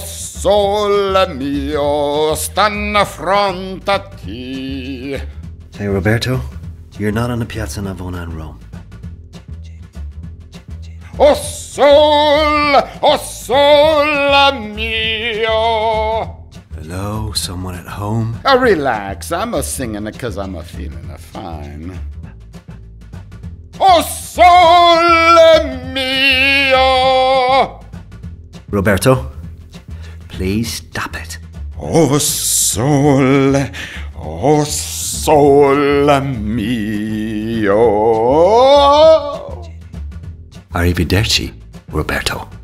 sole mio, stanno fronte a te. Say, Roberto, you're not on the Piazza Navona in Rome. O sole, o sole mio. Hello, someone at home? Uh, relax, I'm a singing it cause I'm a feeling a fine. O sole mio. Roberto, please stop it. Oh, o sole, o oh, sole mio. Arrivederci, Roberto.